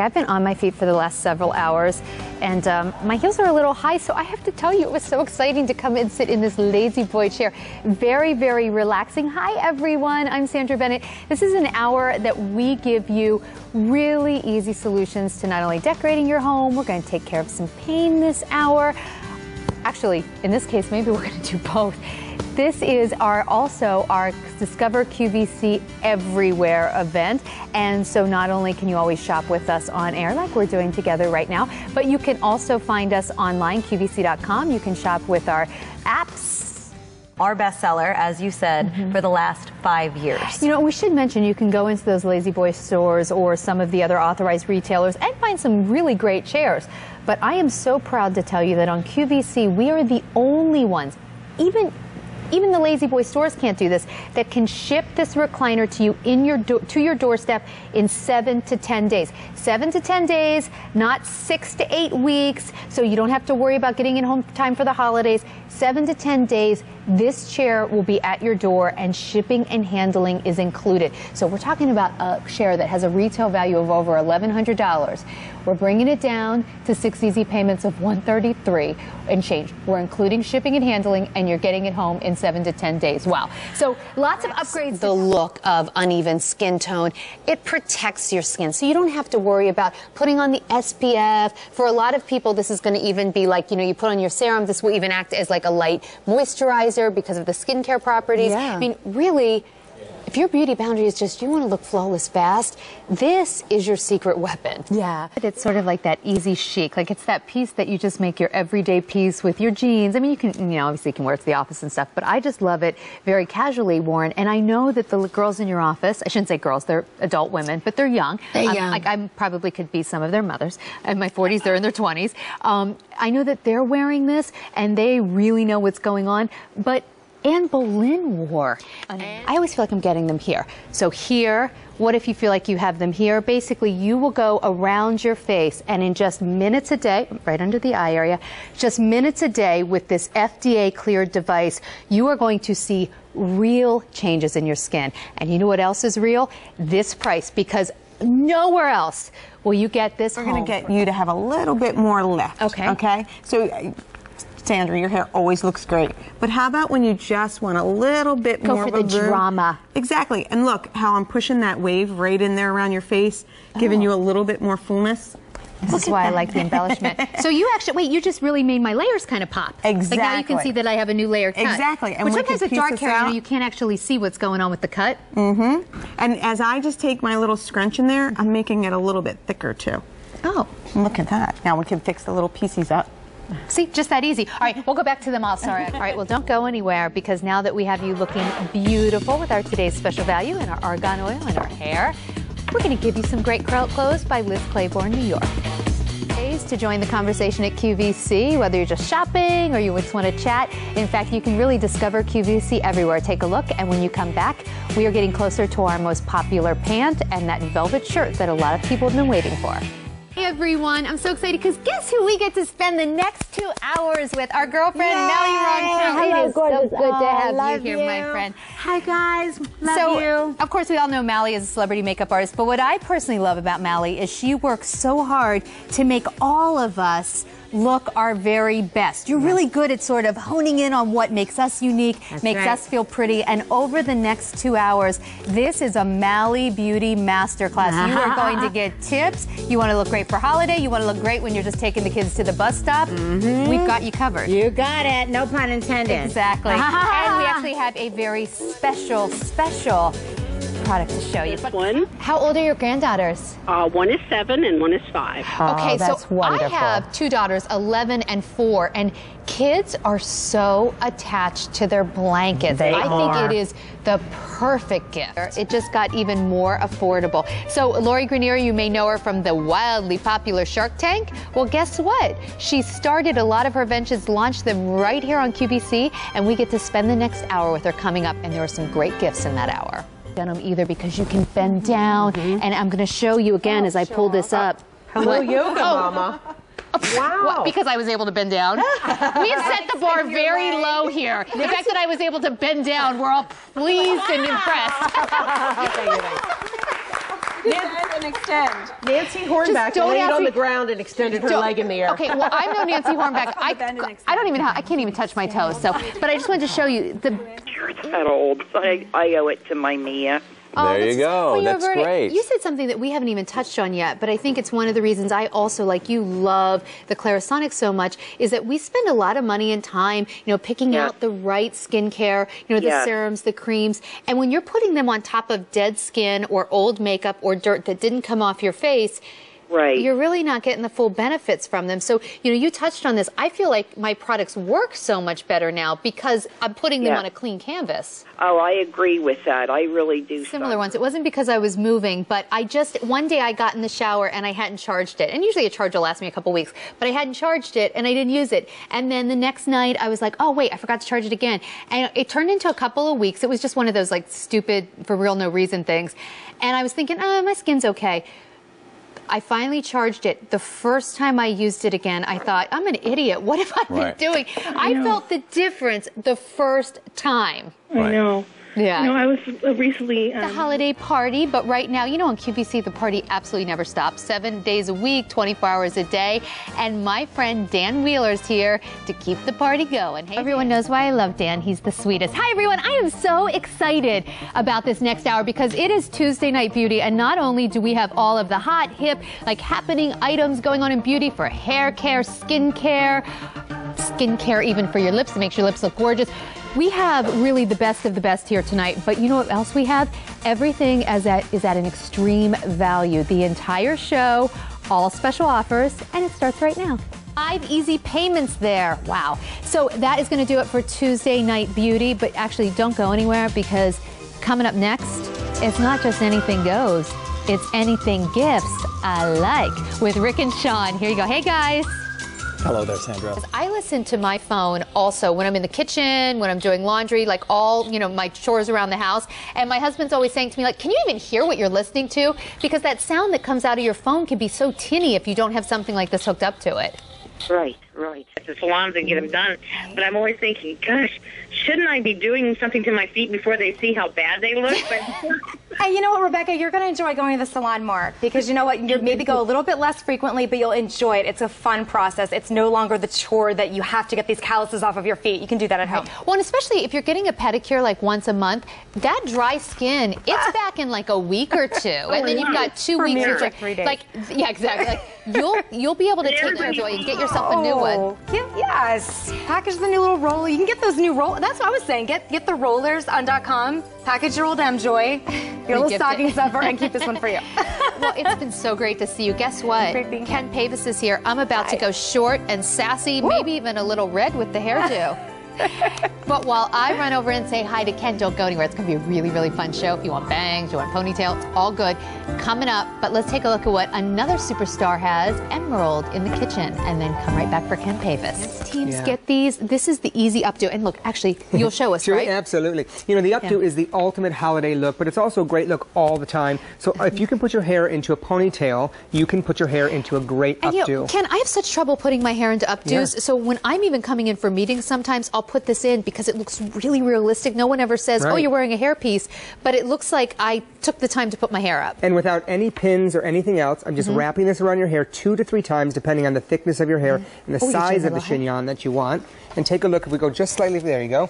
I've been on my feet for the last several hours and um, my heels are a little high, so I have to tell you, it was so exciting to come and sit in this La-Z-Boy chair. Very, very relaxing. Hi, everyone. I'm Sandra Bennett. This is an hour that we give you really easy solutions to not only decorating your home, we're going to take care of some pain this hour. Actually, in this case, maybe we're going to do both. This is our also our Discover QVC Everywhere event. And so not only can you always shop with us on air like we're doing together right now, but you can also find us online, QVC.com. You can shop with our apps our bestseller, as you said, mm -hmm. for the last five years. You know, we should mention you can go into those La-Z-Boy stores or some of the other authorized retailers and find some really great chairs. But I am so proud to tell you that on QVC, we are the only ones, even even the La-Z-Boy stores can't do this, that can ship this recliner to you in your to your doorstep in seven to 10 days. Seven to 10 days, not six to eight weeks, so you don't have to worry about getting it home time for the holidays. Seven to 10 days, this chair will be at your door and shipping and handling is included. So we're talking about a chair that has a retail value of over $1,100. We're bringing it down to six easy payments of 133 and change. We're including shipping and handling and you're getting it home in seven to 10 days. Wow. So lots of upgrades. The look of uneven skin tone, it protects your skin. So you don't have to worry about putting on the SPF. For a lot of people, this is going to even be like, you know, you put on your serum. This will even act as like a light moisturizer because of the skincare properties. Yeah. I mean, really, if your beauty boundary is just you want to look flawless fast, this is your secret weapon. Yeah. It's sort of like that easy chic. Like it's that piece that you just make your everyday piece with your jeans. I mean, you can, you know, obviously you can wear it to the office and stuff, but I just love it very casually worn. And I know that the girls in your office, I shouldn't say girls, they're adult women, but they're young. They're young. Like I probably could be some of their mothers. In my 40s, they're in their 20s. Um, I know that they're wearing this and they really know what's going on, but Anne Boleyn wore. I always feel like I'm getting them here. So here, what if you feel like you have them here? Basically, you will go around your face and in just minutes a day, right under the eye area, just minutes a day with this FDA cleared device, you are going to see real changes in your skin. And you know what else is real? This price, because nowhere else will you get this We're going to get you to have a little bit more left. Okay. Okay? So Sandra, your hair always looks great. But how about when you just want a little bit Go more for the drama. Exactly. And look how I'm pushing that wave right in there around your face, giving oh. you a little bit more fullness. This Look is why that. I like the embellishment. so you actually, wait, you just really made my layers kind of pop. Exactly. Like now you can see that I have a new layer cut. Exactly. And Which sometimes with dark hair, you, know, you can't actually see what's going on with the cut. Mm-hmm. And as I just take my little scrunch in there, I'm making it a little bit thicker too. Oh. Look at that. Now we can fix the little pieces up. See, just that easy. All right, we'll go back to them all. Sorry. All right, well, don't go anywhere because now that we have you looking beautiful with our today's special value and our argan oil and our hair, we're going to give you some great clothes by Liz Claiborne, New York. To join the conversation at QVC, whether you're just shopping or you just want to chat. In fact, you can really discover QVC everywhere. Take a look, and when you come back, we are getting closer to our most popular pant and that velvet shirt that a lot of people have been waiting for. Hey everyone, I'm so excited because guess who we get to spend the next two hours with? Our girlfriend, Yay! Mally Roncal. Hello, it is gorgeous. so good oh, to have you here, you. my friend. Hi guys, love so, you. Of course, we all know Mally is a celebrity makeup artist, but what I personally love about Mally is she works so hard to make all of us look our very best. You're yes. really good at sort of honing in on what makes us unique, That's makes right. us feel pretty. And over the next two hours, this is a Mally Beauty Masterclass. you are going to get tips. You want to look great for holiday. You want to look great when you're just taking the kids to the bus stop. Mm -hmm. We've got you covered. You got it. No pun intended. Exactly. and we actually have a very special, special product to show you. But one. How old are your granddaughters? Uh, one is seven and one is five. Oh, okay, so wonderful. I have two daughters, 11 and four, and kids are so attached to their blankets. They I are. think it is the perfect gift. It just got even more affordable. So Lori Greiner, you may know her from the wildly popular Shark Tank. Well, guess what? She started a lot of her ventures, launched them right here on QVC, and we get to spend the next hour with her coming up, and there are some great gifts in that hour denim either because you can bend down. Mm -hmm. And I'm going to show you again oh, as I pull this up. Hello, what? yoga, oh. mama. Wow. What, because I was able to bend down. we have set the bar very low here. The fact that I was able to bend down, we're all pleased and impressed. extend. Nancy Hornback don't laid on the ground and extended her leg in the air. Okay, well, I'm no Nancy Hornback. I, bend and I don't even have, I can't even touch my toes. So, but I just wanted to show you the. It's that old. I, I owe it to my Mia. Oh, There you oh, that's- go. well, That's very- great. You said something that we haven't even touched on yet, but I think it's one of the reasons I also, like you, love the Clarisonic so much is that we spend a lot of money and time, you know, picking Yes. out the right skincare, you know, the Yes. serums, the creams, and when you're putting them on top of dead skin or old makeup or dirt that didn't come off your face. Right. You're really not getting the full benefits from them. So, you know, you touched on this. I feel like my products work so much better now because I'm putting them Yeah. on a clean canvas Oh, I agree with that. I really do. similar ones. It wasn't because I was moving, but I just one day I got in the shower and I hadn't charged it. And usually a charge will last me a couple weeks, but I hadn't charged it and I didn't use it. And then the next night I was like, oh wait, I forgot to charge it again. And it turned into a couple of weeks. It was just one of those like stupid for real no reason things. And I was thinking, oh, my skin's okay. I finally charged it. The first time I used it again, I thought, I'm an idiot. What have I Right. been doing? I felt the difference the first time. Right. I know. Yeah. You know, I was uh, recently. the Um, holiday party, but right now, you know, on QVC, the party absolutely never stops. Seven days a week, 24 hours a day. And my friend Dan Wheeler's here to keep the party going. Hey, everyone knows why I love Dan. He's the sweetest. Hi, everyone. I am so excited about this next hour because it is Tuesday Night Beauty. And not only do we have all of the hot, hip, like happening items going on in beauty for hair care, skin care, skincare even for your lips to make your lips look gorgeous. We have really the best of the best here tonight, but you know what else we have? Everything as at, is at an extreme value. The entire show, all special offers, and it starts right now. Five easy payments there. Wow. So that is going to do it for Tuesday Night Beauty, but actually don't go anywhere because coming up next, it's not just anything goes, it's anything gifts I like with Rick and Sean. Here you go. Hey guys. Hello there, Sandra. I listen to my phone also when I'm in the kitchen, when I'm doing laundry, like all, you know, my chores around the house. And my husband's always saying to me, like, can you even hear what you're listening to? Because that sound that comes out of your phone can be so tinny if you don't have something like this hooked up to it. Right, right. At the salons and get them done. But I'm always thinking, gosh, shouldn't I be doing something to my feet before they see how bad they look? But Hey, you know what, Rebecca? You're going to enjoy going to the salon more because you know what? You maybe go a little bit less frequently, but you'll enjoy it. It's a fun process. It's no longer the chore that you have to get these calluses off of your feet. You can do that at home. Well, and especially if you're getting a pedicure like once a month, that dry skin, it's ah. back in like a week or two. and then you've got two For weeks me, like three days. Like, yeah, exactly. Like, you'll you'll be able to take your joy and get yourself a new oh, one. Oh, yeah, yes. Package the new little roller. You can get those new roll. That's what I was saying. Get get the rollers on dot .com. Package your old Emjoi, your little stocking stuffer, and keep this one for you. Well, it's been so great to see you. Guess what? Great Ken Paves is here. I'm about to go short and sassy, maybe even a little red with the hairdo. but while I run over and say hi to Ken, don't go anywhere. It's going to be a really, really fun show. If you want bangs, you want ponytail, it's all good. Coming up, but let's take a look at what another superstar has, Emeril, in the kitchen, and then come right back for Ken Paves. Teams Yeah. get these. This is the easy updo. And look, actually, you'll show us, Sure, right? absolutely. You know, the updo Yeah. is the ultimate holiday look, but it's also a great look all the time. So if you can put your hair into a ponytail, you can put your hair into a great And you updo. know, Ken, I have such trouble putting my hair into updos. Yeah. So when I'm even coming in for meetings, sometimes I'll put this in because it looks really realistic. No one ever says, "Oh, you're wearing a hairpiece," but it looks like I took the time to put my hair up. and without any pins or anything else, I'm just mm-hmm. wrapping this around your hair two to three times, depending on the thickness of your hair mm. and the Oh, size of the chignon that you want. And take a look. If we go just slightly, there you go.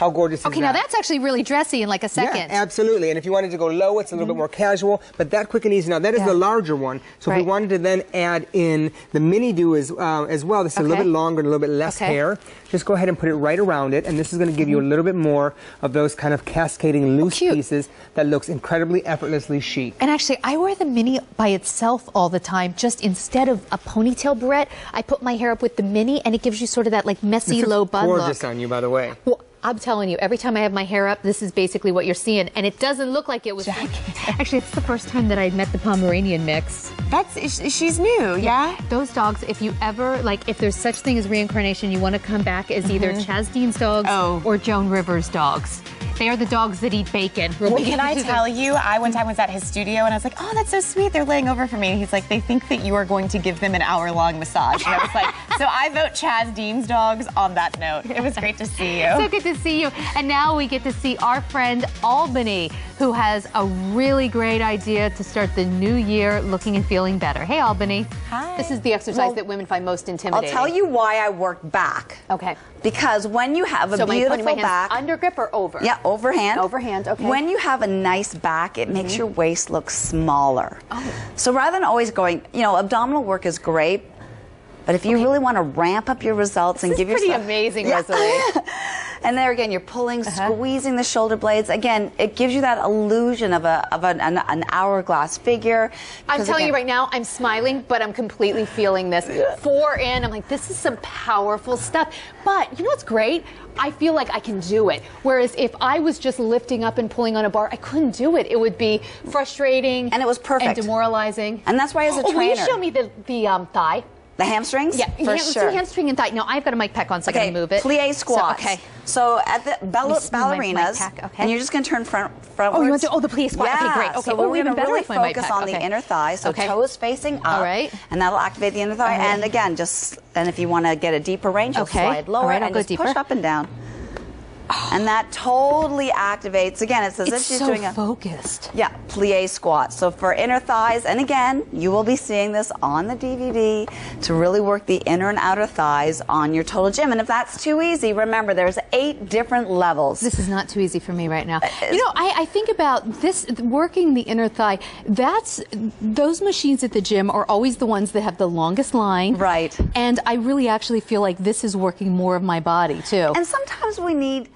How gorgeous Okay, now that? that's actually really dressy in like a second. Mm-hmm. Yeah, absolutely. And if you wanted to go low, it's a little bit more casual, but that quick and easy. Now, that is Yeah. the larger one. So if Right. we wanted to then add in the mini do as, uh, as well, this is a little bit longer and a little bit less Okay. hair. Just go ahead and put it right around it, and this is going to give you a little bit more of those kind of cascading loose cute. pieces that looks incredibly effortlessly chic. And actually, I wear the mini by itself all the time. Just instead of a ponytail barrette, I put my hair up with the mini, and it gives you sort of that like messy low bun gorgeous look. on you, by the way. Well, I'm telling you, every time I have my hair up, this is basically what you're seeing, and it doesn't look like it was. Actually, it's the first time that I met the Pomeranian mix. That's she's new, yeah. Those dogs, if you ever like, if there's such thing as reincarnation, you want to come back as either mm-hmm. Chaz Dean's dogs Oh. or Joan Rivers' dogs. They are the dogs that eat bacon. Well, can I tell you, I one time was at his studio and I was like, oh, that's so sweet. They're laying over for me. And he's like, they think that you are going to give them an hour long massage. And I was like, So I vote Chaz Dean's dogs on that note. It was great to see you. So good to see you. And now we get to see our friend Albany, who has a really great idea to start the new year looking and feeling better. Hey, Albany. Hi. This is the exercise Well, that women find most intimidating. I'll tell you why I work back. Okay. Because when you have a so beautiful my back, under grip or over? yeah, overhand. Overhand, okay. Mm-hmm. When you have a nice back, it makes your waist look smaller. Oh. So rather than always going, you know, abdominal work is great, but if you really want to ramp up your results and This give is pretty yourself amazing, Yeah. and there again, you're pulling, Uh-huh. squeezing the shoulder blades. Again, it gives you that illusion of a of an, an, an hourglass figure. I'm telling you right now, I'm smiling, but I'm completely feeling this. Four in, I'm like, this is some powerful stuff. But you know what's great? I feel like I can do it. Whereas if I was just lifting up and pulling on a bar, I couldn't do it. It would be frustrating. And it was perfect. And demoralizing. And that's why as a oh, Will trainer- you show me the, the um, thigh? The hamstrings? Yeah, for ham- sure. hamstring and thigh. No, I've got a mic pack on, so I Okay, gotta move it. plie So, squats. okay. So at the ball- Let me my ballerinas, okay. and you're just going to turn front front. Oh, you want to- oh, the plie squat. Okay, Yeah. great. Okay. So Oh, we're going to really with my mic focus on the Okay. inner thigh, so Okay. toes facing up. All right. And that'll activate the inner thigh. Right. And again, just and if you want to get a deeper range, you'll Okay. slide lower right, and go just deeper. push up and down. And that totally activates. Again, it's as It's if she's so doing a focused. yeah, plie squat. So for inner thighs, and again, you will be seeing this on the DVD to really work the inner and outer thighs on your total gym. And if that's too easy, remember there's eight different levels. This is not too easy for me right now. Uh, You know, I, I think about this working the inner thigh. That's those machines at the gym are always the ones that have the longest line. Right. And I really actually feel like this is working more of my body too. And sometimes we need